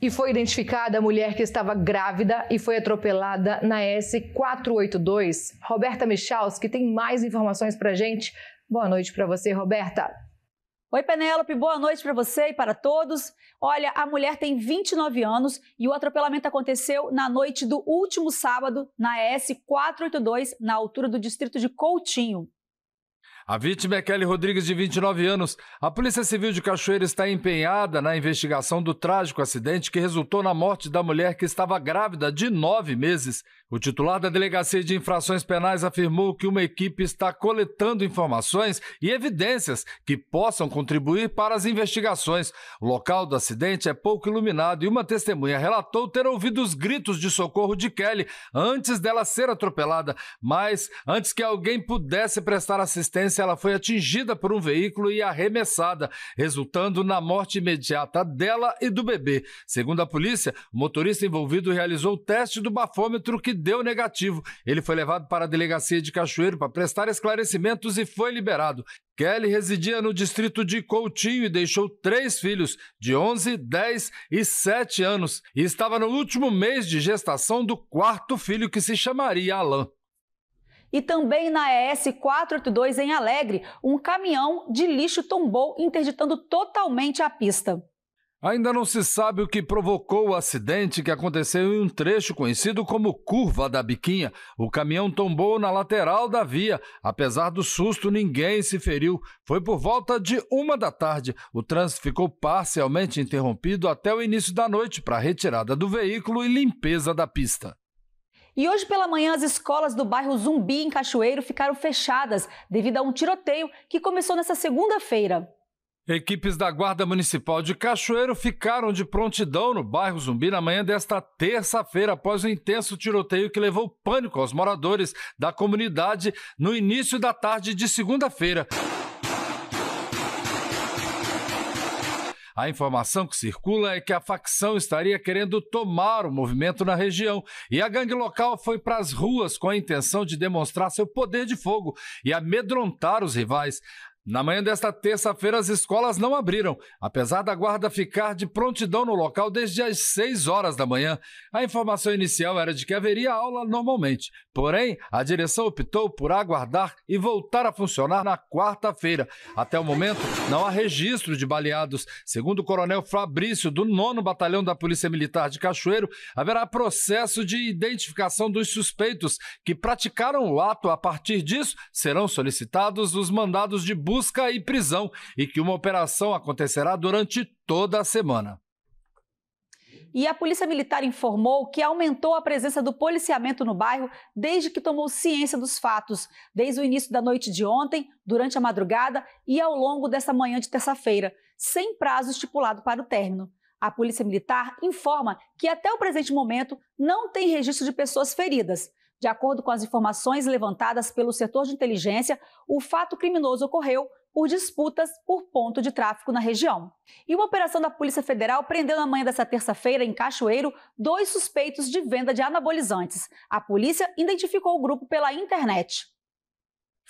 E foi identificada a mulher que estava grávida e foi atropelada na S482. Roberta Michalski tem mais informações para gente. Boa noite para você, Roberta. Oi, Penélope, boa noite para você e para todos. Olha, a mulher tem 29 anos e o atropelamento aconteceu na noite do último sábado na S482, na altura do distrito de Coutinho. A vítima é Kelly Rodrigues, de 29 anos. A Polícia Civil de Cachoeira está empenhada na investigação do trágico acidente que resultou na morte da mulher que estava grávida de nove meses. O titular da Delegacia de Infrações Penais afirmou que uma equipe está coletando informações e evidências que possam contribuir para as investigações. O local do acidente é pouco iluminado e uma testemunha relatou ter ouvido os gritos de socorro de Kelly antes dela ser atropelada, mas antes que alguém pudesse prestar assistência, ela foi atingida por um veículo e arremessada, resultando na morte imediata dela e do bebê. Segundo a polícia, o motorista envolvido realizou o teste do bafômetro que deu negativo. Ele foi levado para a delegacia de Cachoeiro para prestar esclarecimentos e foi liberado. Kelly residia no distrito de Coutinho e deixou três filhos, de 11, 10 e 7 anos, e estava no último mês de gestação do quarto filho, que se chamaria Alain. E também na ES 482 em Alegre, um caminhão de lixo tombou, interditando totalmente a pista. Ainda não se sabe o que provocou o acidente que aconteceu em um trecho conhecido como Curva da Biquinha. O caminhão tombou na lateral da via. Apesar do susto, ninguém se feriu. Foi por volta de uma da tarde. O trânsito ficou parcialmente interrompido até o início da noite para a retirada do veículo e limpeza da pista. E hoje pela manhã, as escolas do bairro Zumbi, em Cachoeiro, ficaram fechadas devido a um tiroteio que começou nessa segunda-feira. Equipes da Guarda Municipal de Cachoeiro ficaram de prontidão no bairro Zumbi na manhã desta terça-feira, após o intenso tiroteio que levou pânico aos moradores da comunidade no início da tarde de segunda-feira. A informação que circula é que a facção estaria querendo tomar o movimento na região e a gangue local foi para as ruas com a intenção de demonstrar seu poder de fogo e amedrontar os rivais. Na manhã desta terça-feira, as escolas não abriram, apesar da guarda ficar de prontidão no local desde as 6 horas da manhã. A informação inicial era de que haveria aula normalmente, porém, a direção optou por aguardar e voltar a funcionar na quarta-feira. Até o momento, não há registro de baleados. Segundo o coronel Fabrício, do 9 Batalhão da Polícia Militar de Cachoeiro, haverá processo de identificação dos suspeitos que praticaram o ato. A partir disso, serão solicitados os mandados de busca busca e prisão e que uma operação acontecerá durante toda a semana. E a Polícia Militar informou que aumentou a presença do policiamento no bairro desde que tomou ciência dos fatos, desde o início da noite de ontem, durante a madrugada e ao longo dessa manhã de terça-feira, sem prazo estipulado para o término. A Polícia Militar informa que até o presente momento não tem registro de pessoas feridas, de acordo com as informações levantadas pelo setor de inteligência, o fato criminoso ocorreu por disputas por ponto de tráfico na região. E uma operação da Polícia Federal prendeu na manhã dessa terça-feira, em Cachoeiro, dois suspeitos de venda de anabolizantes. A polícia identificou o grupo pela internet.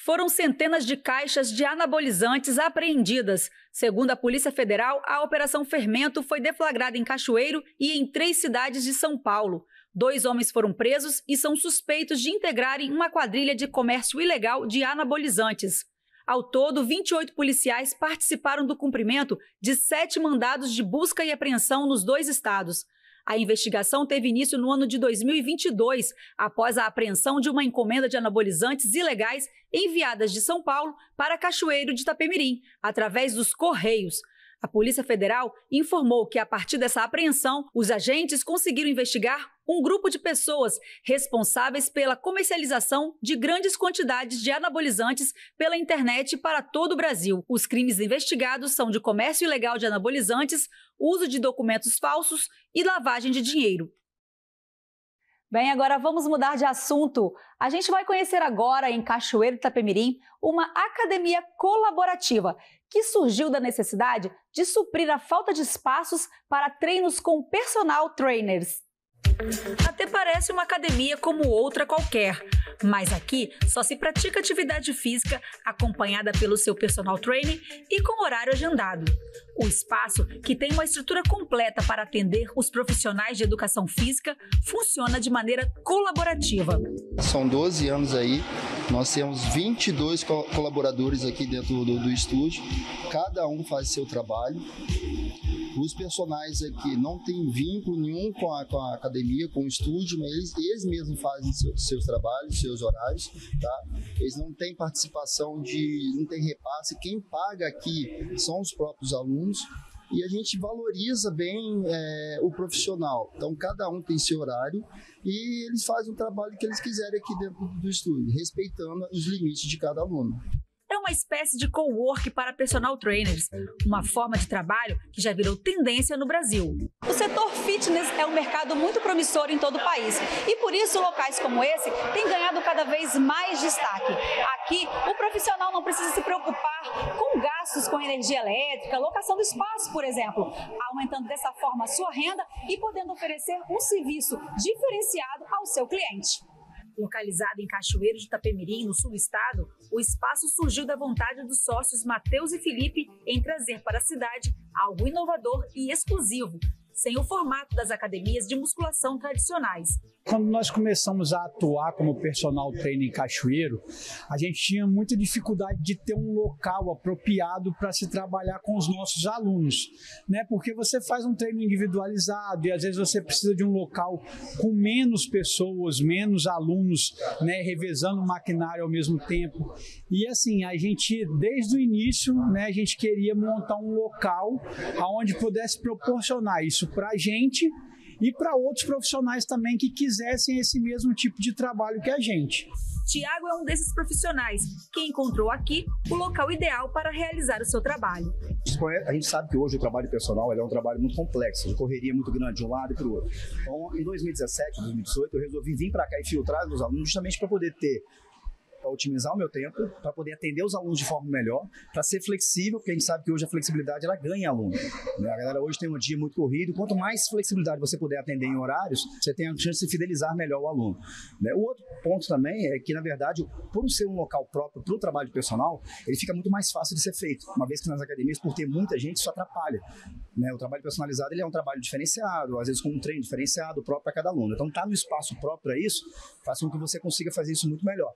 Foram centenas de caixas de anabolizantes apreendidas. Segundo a Polícia Federal, a Operação Fermento foi deflagrada em Cachoeiro e em três cidades de São Paulo. Dois homens foram presos e são suspeitos de integrarem uma quadrilha de comércio ilegal de anabolizantes. Ao todo, 28 policiais participaram do cumprimento de sete mandados de busca e apreensão nos dois estados. A investigação teve início no ano de 2022, após a apreensão de uma encomenda de anabolizantes ilegais enviadas de São Paulo para Cachoeiro de Itapemirim, através dos Correios. A Polícia Federal informou que, a partir dessa apreensão, os agentes conseguiram investigar um grupo de pessoas responsáveis pela comercialização de grandes quantidades de anabolizantes pela internet para todo o Brasil. Os crimes investigados são de comércio ilegal de anabolizantes, uso de documentos falsos e lavagem de dinheiro. Bem, agora vamos mudar de assunto. A gente vai conhecer agora, em Cachoeiro de Itapemirim, uma academia colaborativa que surgiu da necessidade de suprir a falta de espaços para treinos com personal trainers. Até parece uma academia como outra qualquer, mas aqui só se pratica atividade física acompanhada pelo seu personal trainer e com horário agendado. O espaço, que tem uma estrutura completa para atender os profissionais de educação física, funciona de maneira colaborativa. São 12 anos aí, nós temos 22 colaboradores aqui dentro do, do estúdio, cada um faz seu trabalho. Os personagens aqui não têm vínculo nenhum com a, com a academia, com o estúdio, mas eles, eles mesmos fazem seu, seus trabalhos, seus horários, tá? Eles não têm participação de, não tem repasse. Quem paga aqui são os próprios alunos e a gente valoriza bem é, o profissional. Então, cada um tem seu horário e eles fazem o trabalho que eles quiserem aqui dentro do estúdio, respeitando os limites de cada aluno é uma espécie de co-work para personal trainers, uma forma de trabalho que já virou tendência no Brasil. O setor fitness é um mercado muito promissor em todo o país e por isso locais como esse têm ganhado cada vez mais destaque. Aqui, o profissional não precisa se preocupar com gastos com energia elétrica, locação do espaço, por exemplo, aumentando dessa forma a sua renda e podendo oferecer um serviço diferenciado ao seu cliente. Localizado em Cachoeiro de Itapemirim, no sul do estado, o espaço surgiu da vontade dos sócios Matheus e Felipe em trazer para a cidade algo inovador e exclusivo, sem o formato das academias de musculação tradicionais. Quando nós começamos a atuar como personal trainer em Cachoeiro, a gente tinha muita dificuldade de ter um local apropriado para se trabalhar com os nossos alunos, né? Porque você faz um treino individualizado e às vezes você precisa de um local com menos pessoas, menos alunos, né, revezando o maquinário ao mesmo tempo. E assim, a gente desde o início, né, a gente queria montar um local aonde pudesse proporcionar isso para a gente e para outros profissionais também que quisessem esse mesmo tipo de trabalho que a gente. Tiago é um desses profissionais que encontrou aqui o local ideal para realizar o seu trabalho. A gente sabe que hoje o trabalho personal é um trabalho muito complexo, de correria muito grande de um lado e para o outro. Então, em 2017, 2018, eu resolvi vir para cá e filtrar os alunos justamente para poder ter para otimizar o meu tempo, para poder atender os alunos de forma melhor, para ser flexível, porque a gente sabe que hoje a flexibilidade ela ganha aluno. Né? A galera hoje tem um dia muito corrido, quanto mais flexibilidade você puder atender em horários, você tem a chance de fidelizar melhor o aluno. Né? O outro ponto também é que, na verdade, por ser um local próprio para o trabalho personal, ele fica muito mais fácil de ser feito, uma vez que nas academias, por ter muita gente, isso atrapalha. Né? O trabalho personalizado ele é um trabalho diferenciado, às vezes com um treino diferenciado próprio para cada aluno. Então, estar tá no espaço próprio para isso faz com que você consiga fazer isso muito melhor.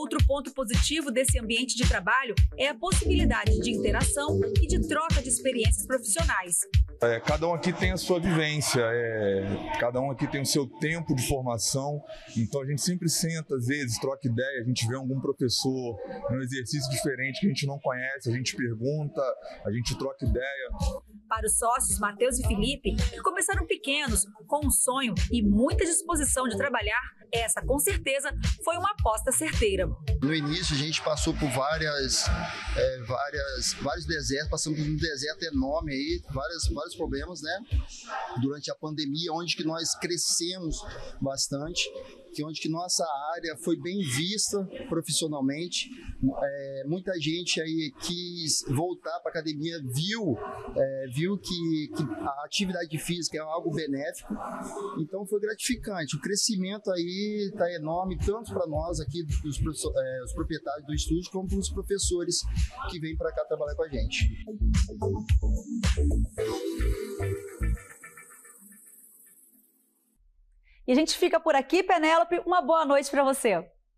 Outro ponto positivo desse ambiente de trabalho é a possibilidade de interação e de troca de experiências profissionais. É, cada um aqui tem a sua vivência, é, cada um aqui tem o seu tempo de formação, então a gente sempre senta, às vezes, troca ideia, a gente vê algum professor num exercício diferente que a gente não conhece, a gente pergunta, a gente troca ideia. Para os sócios Matheus e Felipe, que começaram pequenos, com um sonho e muita disposição de trabalhar, essa, com certeza, foi uma aposta certeira. No início, a gente passou por várias, é, várias, vários desertos, passamos por um deserto enorme aí, vários, vários problemas, né? Durante a pandemia, onde que nós crescemos bastante que onde que nossa área foi bem vista profissionalmente. É, muita gente aí quis voltar para a academia, viu, é, viu que, que, a atividade física é algo benéfico, então foi gratificante. O crescimento aí está enorme, tanto para nós aqui, os, é, os proprietários do estúdio, como para os professores que vêm para cá trabalhar com a gente. E a gente fica por aqui, Penélope. Uma boa noite para você.